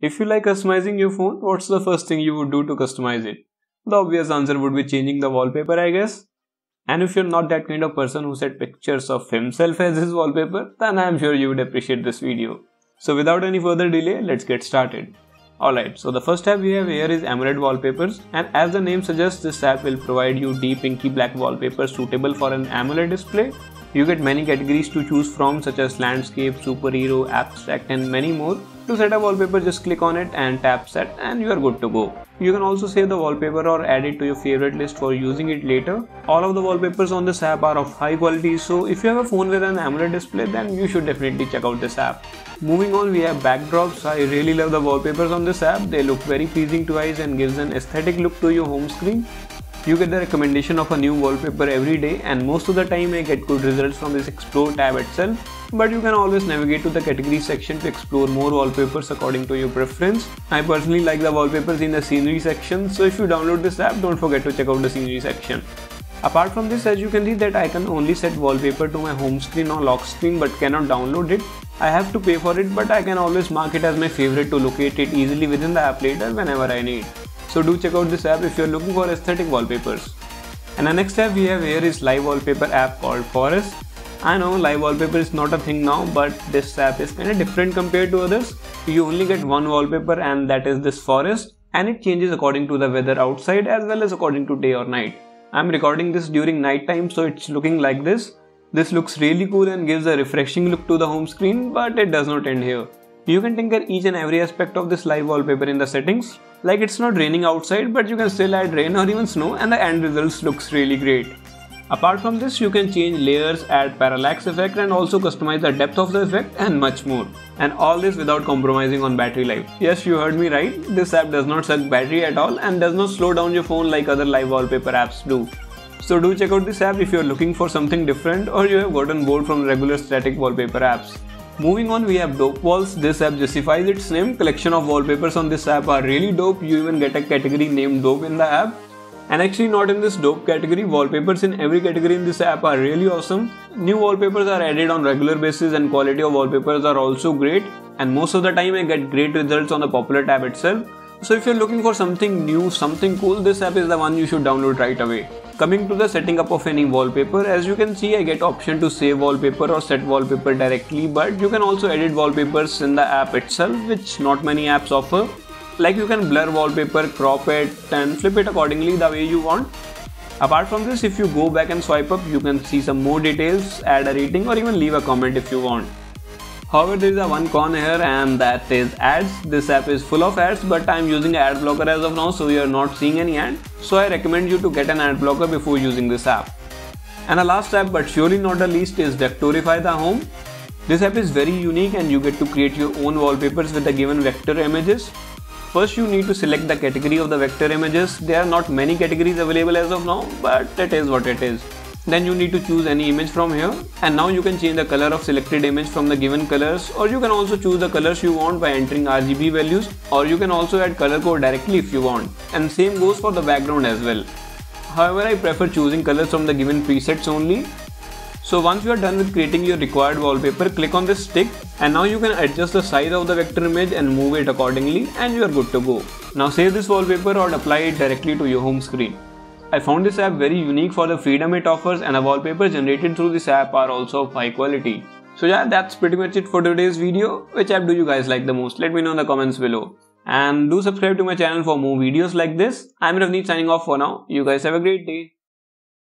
If you like customizing your phone, what's the first thing you would do to customize it? The obvious answer would be changing the wallpaper, I guess. And if you're not that kind of person who set pictures of himself as his wallpaper, then I'm sure you would appreciate this video. So without any further delay, let's get started. Alright, so the first tab we have here is AMOLED wallpapers and as the name suggests this tab will provide you deep inky black wallpapers suitable for an AMOLED display. You get many categories to choose from such as landscape, superhero, abstract and many more. To set a wallpaper just click on it and tap set and you are good to go. You can also save the wallpaper or add it to your favorite list for using it later. All of the wallpapers on this app are of high quality so if you have a phone with an AMOLED display then you should definitely check out this app. Moving on we have backdrops. I really love the wallpapers on this app. They look very pleasing to eyes and gives an aesthetic look to your home screen. You get the recommendation of a new wallpaper every day and most of the time I get good results from this explore tab itself but you can always navigate to the category section to explore more wallpapers according to your preference. I personally like the wallpapers in the scenery section so if you download this app don't forget to check out the scenery section. Apart from this as you can see that I can only set wallpaper to my home screen or lock screen but cannot download it. I have to pay for it but I can always mark it as my favorite to locate it easily within the app later whenever I need. So do check out this app if you're looking for aesthetic wallpapers. And the next app we have here is live wallpaper app called Forest. I know live wallpaper is not a thing now but this app is kind of different compared to others. You only get one wallpaper and that is this forest and it changes according to the weather outside as well as according to day or night. I'm recording this during night time so it's looking like this. This looks really cool and gives a refreshing look to the home screen but it does not end here. You can tinker each and every aspect of this live wallpaper in the settings. Like it's not raining outside but you can still add rain or even snow and the end results looks really great. Apart from this, you can change layers, add parallax effect and also customize the depth of the effect and much more. And all this without compromising on battery life. Yes, you heard me right, this app does not suck battery at all and does not slow down your phone like other live wallpaper apps do. So do check out this app if you're looking for something different or you have gotten bored from regular static wallpaper apps. Moving on, we have Dope Walls. This app justifies its name. Collection of wallpapers on this app are really dope. You even get a category named Dope in the app and actually not in this dope category, wallpapers in every category in this app are really awesome. New wallpapers are added on regular basis and quality of wallpapers are also great and most of the time I get great results on the popular tab itself. So if you're looking for something new, something cool, this app is the one you should download right away. Coming to the setting up of any wallpaper, as you can see I get option to save wallpaper or set wallpaper directly but you can also edit wallpapers in the app itself which not many apps offer. Like you can blur wallpaper crop it and flip it accordingly the way you want. Apart from this if you go back and swipe up you can see some more details add a rating or even leave a comment if you want however there is a one con here and that is ads. This app is full of ads but i'm using an ad blocker as of now so you are not seeing any ad. So i recommend you to get an ad blocker before using this app. And the last app but surely not the least is vectorify the home. This app is very unique and you get to create your own wallpapers with the given vector images. First you need to select the category of the vector images. There are not many categories available as of now, but it is what it is. Then you need to choose any image from here and now you can change the color of selected image from the given colors or you can also choose the colors you want by entering RGB values or you can also add color code directly if you want and same goes for the background as well. However, I prefer choosing colors from the given presets only so once you are done with creating your required wallpaper, click on this stick and now you can adjust the size of the vector image and move it accordingly and you are good to go. Now save this wallpaper or apply it directly to your home screen. I found this app very unique for the freedom it offers and the wallpapers generated through this app are also of high quality. So yeah, that's pretty much it for today's video. Which app do you guys like the most? Let me know in the comments below. And do subscribe to my channel for more videos like this. I'm Ravneet signing off for now. You guys have a great day.